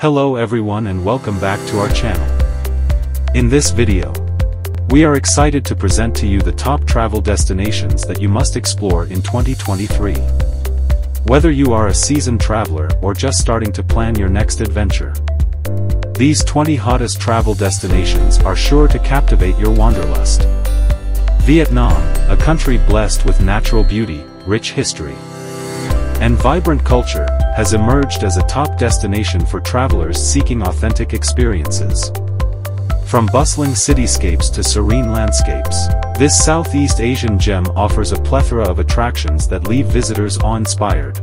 Hello everyone and welcome back to our channel. In this video, we are excited to present to you the top travel destinations that you must explore in 2023. Whether you are a seasoned traveler or just starting to plan your next adventure, these 20 hottest travel destinations are sure to captivate your wanderlust. Vietnam, a country blessed with natural beauty, rich history, and vibrant culture, has emerged as a top destination for travelers seeking authentic experiences. From bustling cityscapes to serene landscapes, this Southeast Asian gem offers a plethora of attractions that leave visitors awe-inspired.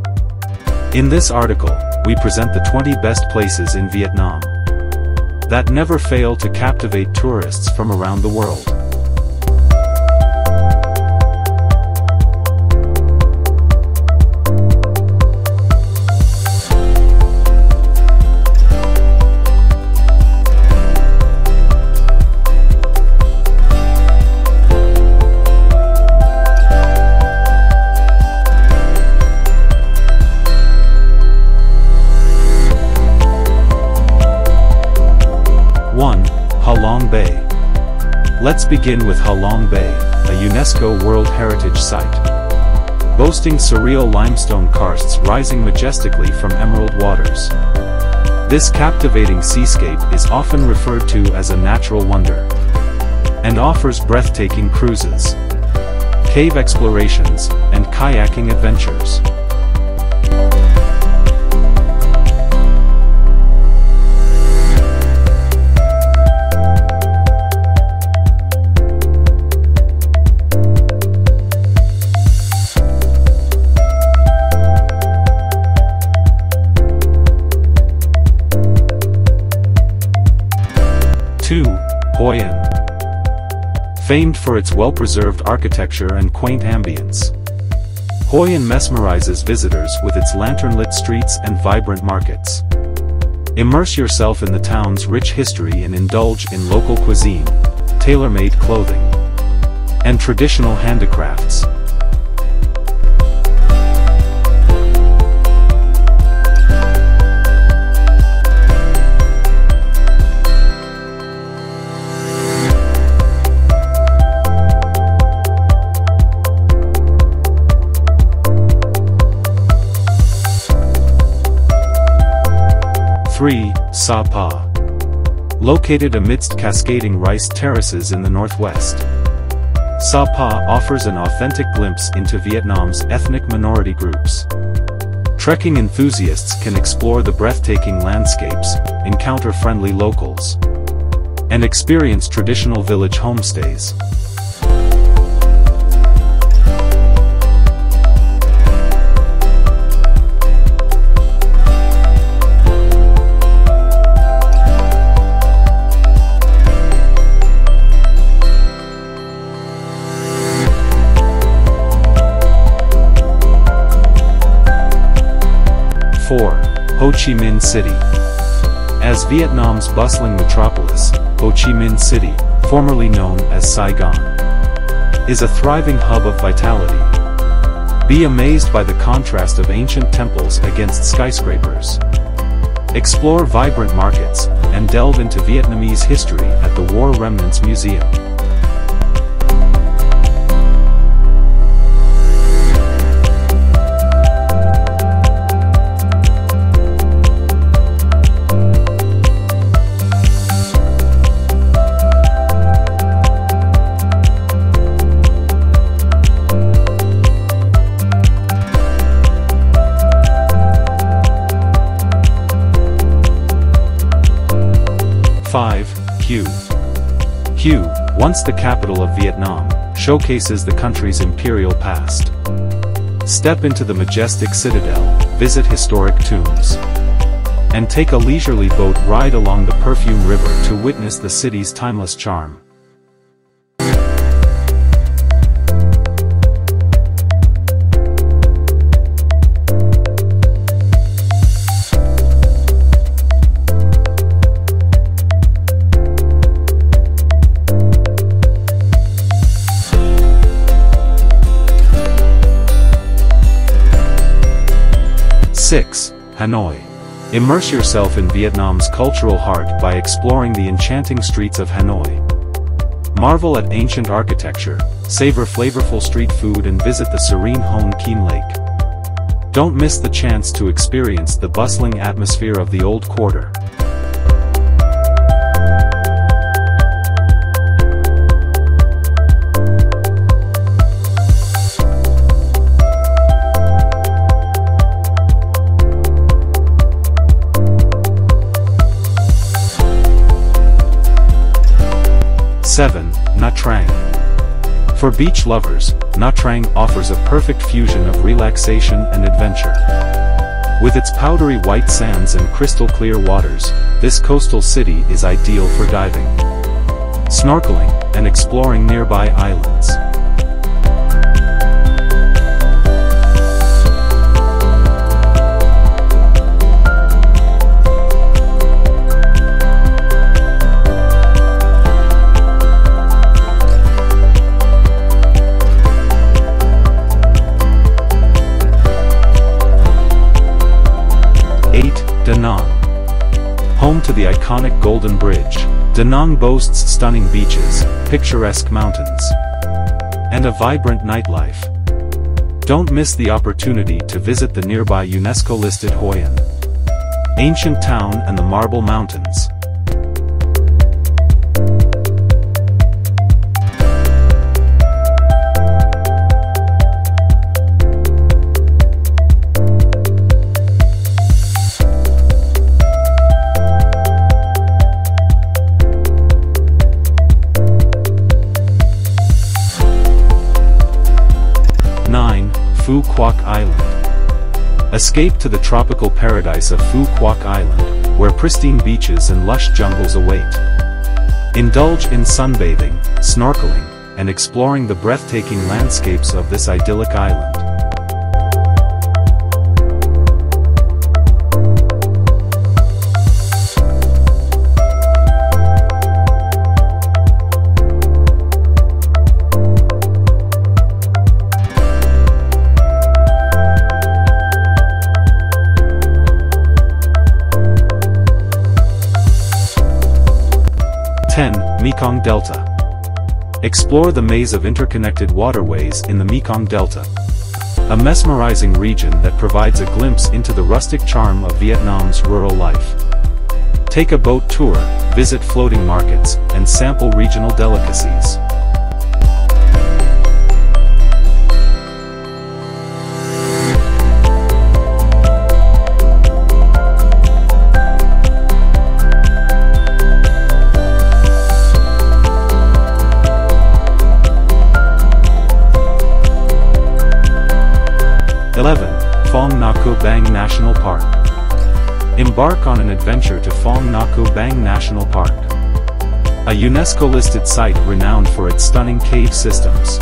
In this article, we present the 20 best places in Vietnam that never fail to captivate tourists from around the world. Let's begin with Halong Bay, a UNESCO World Heritage Site. Boasting surreal limestone karsts rising majestically from emerald waters. This captivating seascape is often referred to as a natural wonder. And offers breathtaking cruises, cave explorations, and kayaking adventures. Famed for its well-preserved architecture and quaint ambience. Hoi An mesmerizes visitors with its lantern-lit streets and vibrant markets. Immerse yourself in the town's rich history and indulge in local cuisine, tailor-made clothing, and traditional handicrafts. Sapa. Located amidst cascading rice terraces in the northwest. Sapa offers an authentic glimpse into Vietnam's ethnic minority groups. Trekking enthusiasts can explore the breathtaking landscapes, encounter friendly locals, and experience traditional village homestays. 4. Ho Chi Minh City. As Vietnam's bustling metropolis, Ho Chi Minh City, formerly known as Saigon, is a thriving hub of vitality. Be amazed by the contrast of ancient temples against skyscrapers. Explore vibrant markets, and delve into Vietnamese history at the War Remnants Museum. Once the capital of Vietnam, showcases the country's imperial past. Step into the majestic citadel, visit historic tombs, and take a leisurely boat ride along the Perfume River to witness the city's timeless charm. 6. Hanoi. Immerse yourself in Vietnam's cultural heart by exploring the enchanting streets of Hanoi. Marvel at ancient architecture, savor flavorful street food and visit the serene Hoan Kiem Lake. Don't miss the chance to experience the bustling atmosphere of the Old Quarter. 7. Nha Trang. For beach lovers, Nha Trang offers a perfect fusion of relaxation and adventure. With its powdery white sands and crystal clear waters, this coastal city is ideal for diving, snorkeling, and exploring nearby islands. Iconic Golden Bridge, Da Nang boasts stunning beaches, picturesque mountains, and a vibrant nightlife. Don't miss the opportunity to visit the nearby UNESCO-listed Hoi An ancient town and the Marble Mountains. Quoc Island. Escape to the tropical paradise of Phu Quoc Island, where pristine beaches and lush jungles await. Indulge in sunbathing, snorkeling, and exploring the breathtaking landscapes of this idyllic island. Delta. Explore the maze of interconnected waterways in the Mekong Delta. A mesmerizing region that provides a glimpse into the rustic charm of Vietnam's rural life. Take a boat tour, visit floating markets, and sample regional delicacies. 11. Phong Nha Bang National Park. Embark on an adventure to Phong Nha Bang National Park. A UNESCO-listed site renowned for its stunning cave systems.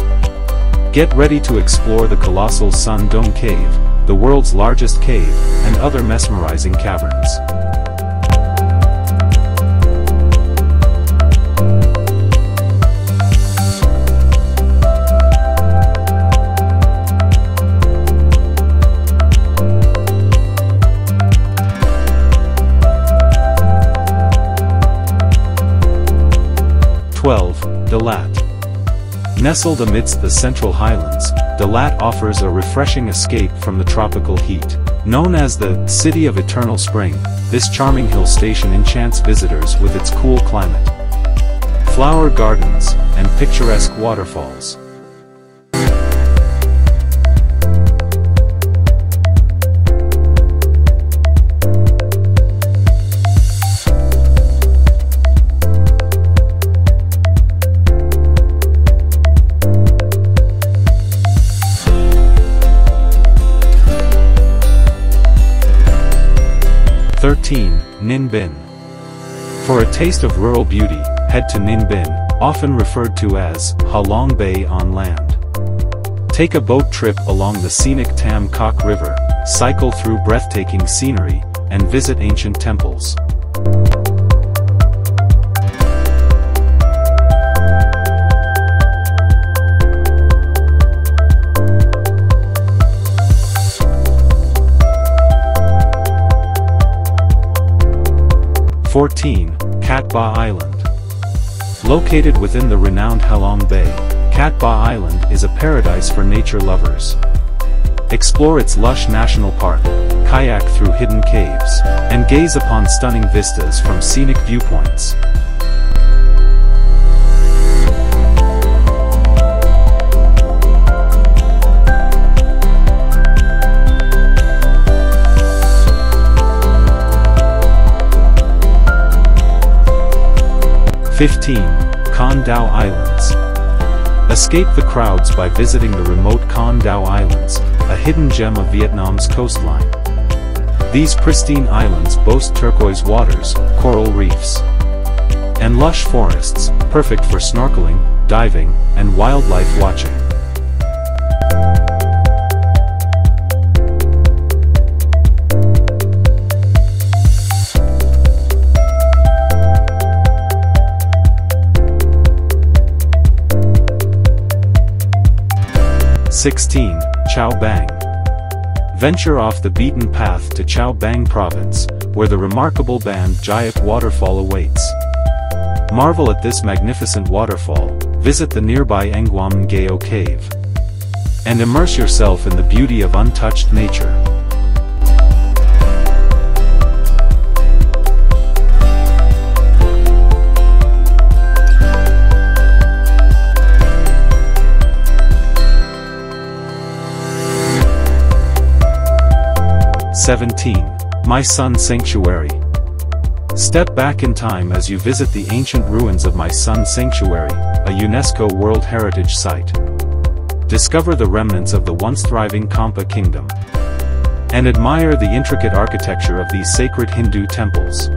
Get ready to explore the colossal Son Doong Cave, the world's largest cave, and other mesmerizing caverns. Nestled amidst the Central Highlands, Dalat offers a refreshing escape from the tropical heat. Known as the City of Eternal Spring, this charming hill station enchants visitors with its cool climate, flower gardens, and picturesque waterfalls. 13. Ninh Binh. For a taste of rural beauty, head to Ninh Binh, often referred to as Halong Bay on land. Take a boat trip along the scenic Tam Coc River, cycle through breathtaking scenery, and visit ancient temples. 14. Cat Ba Island. Located within the renowned Halong Bay, Cat Ba Island is a paradise for nature lovers. Explore its lush national park, kayak through hidden caves, and gaze upon stunning vistas from scenic viewpoints. Fifteen, Con Dao Islands. Escape the crowds by visiting the remote Con Dao Islands, a hidden gem of Vietnam's coastline. These pristine islands boast turquoise waters, coral reefs, and lush forests, perfect for snorkeling, diving, and wildlife watching. 16. Cao Bang. Venture off the beaten path to Cao Bang province, where the remarkable Ban Gioc waterfall awaits. Marvel at this magnificent waterfall, visit the nearby Nguom Ngao cave, and immerse yourself in the beauty of untouched nature. 17. My Son Sanctuary. Step back in time as you visit the ancient ruins of My Son Sanctuary, a UNESCO World Heritage Site. Discover the remnants of the once thriving Champa Kingdom. And admire the intricate architecture of these sacred Hindu temples.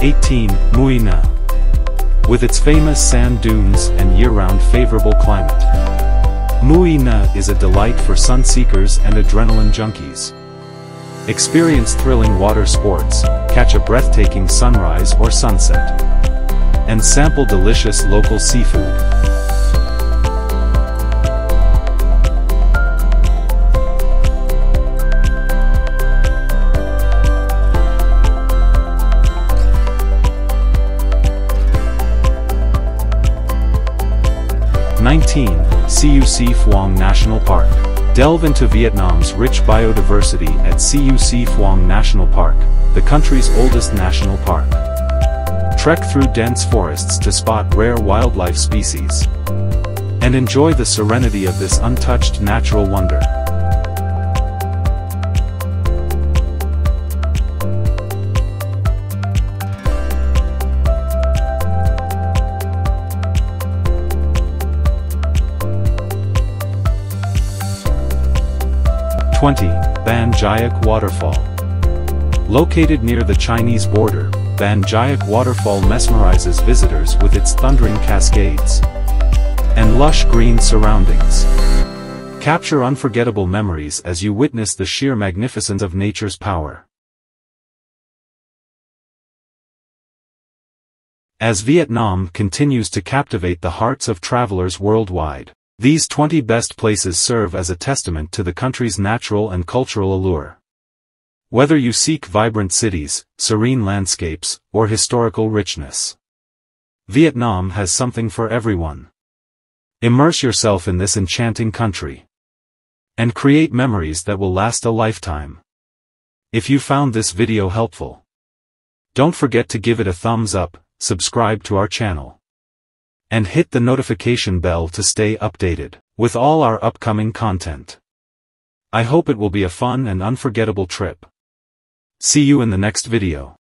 18. Mui Ne. With its famous sand dunes and year-round favorable climate. Mui Ne is a delight for sun-seekers and adrenaline junkies. Experience thrilling water sports, catch a breathtaking sunrise or sunset. And sample delicious local seafood. 19. CUC Phuong National Park. Delve into Vietnam's rich biodiversity at CUC Phuong National Park, the country's oldest national park. Trek through dense forests to spot rare wildlife species. And enjoy the serenity of this untouched natural wonder. 20. Ban Gioc Waterfall. Located near the Chinese border, Ban Gioc Waterfall mesmerizes visitors with its thundering cascades and lush green surroundings. Capture unforgettable memories as you witness the sheer magnificence of nature's power. As Vietnam continues to captivate the hearts of travelers worldwide. These 20 best places serve as a testament to the country's natural and cultural allure. Whether you seek vibrant cities, serene landscapes, or historical richness. Vietnam has something for everyone. Immerse yourself in this enchanting country. And create memories that will last a lifetime. If you found this video helpful, don't forget to give it a thumbs up, subscribe to our channel and hit the notification bell to stay updated with all our upcoming content. I hope it will be a fun and unforgettable trip. See you in the next video.